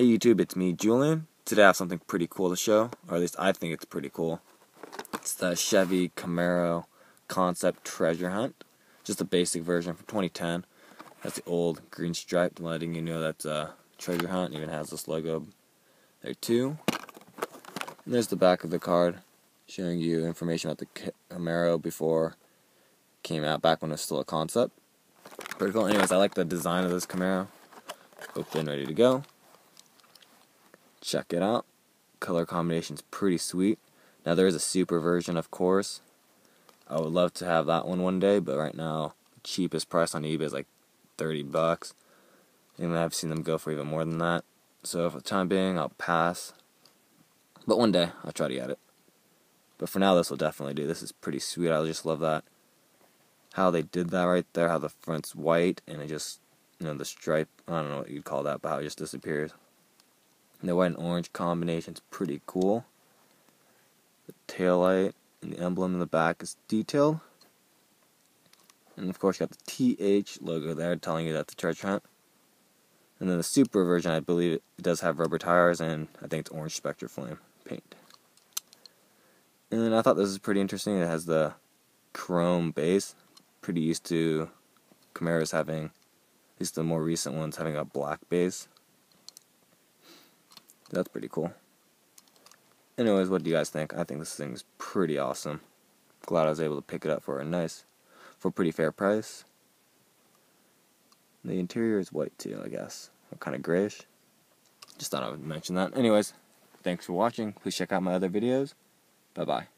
Hey YouTube, it's me, Julian. Today I have something pretty cool to show, or at least I think it's pretty cool. It's the Chevy Camaro Concept Treasure Hunt. Just a basic version from 2010. That's the old green stripe, letting you know that's a uh, treasure hunt. It even has this logo there too. And there's the back of the card, showing you information about the Camaro before it came out, back when it was still a concept. Pretty cool. Anyways, I like the design of this Camaro. Open, ready to go. Check it out. Color combination's pretty sweet. Now there is a super version, of course. I would love to have that one one day, but right now the cheapest price on eBay is like 30 bucks. And I've seen them go for even more than that. So for the time being, I'll pass. But one day, I'll try to get it. But for now, this will definitely do. This is pretty sweet. I just love that. How they did that right there, how the front's white, and it just, you know, the stripe, I don't know what you'd call that, but how it just disappears. The white and orange combination is pretty cool. The tail light and the emblem in the back is detailed. And of course, you got the TH logo there telling you that's the treasure hunt. And then the super version, I believe it does have rubber tires and I think it's orange Spectra Flame paint. And I thought this was pretty interesting. It has the chrome base. Pretty used to Camaros having, at least the more recent ones, having a black base. That's pretty cool. Anyways, what do you guys think? I think this thing's pretty awesome. Glad I was able to pick it up for a nice, for a pretty fair price. The interior is white too, I guess. Kind of grayish. Just thought I would mention that. Anyways, thanks for watching. Please check out my other videos. Bye-bye.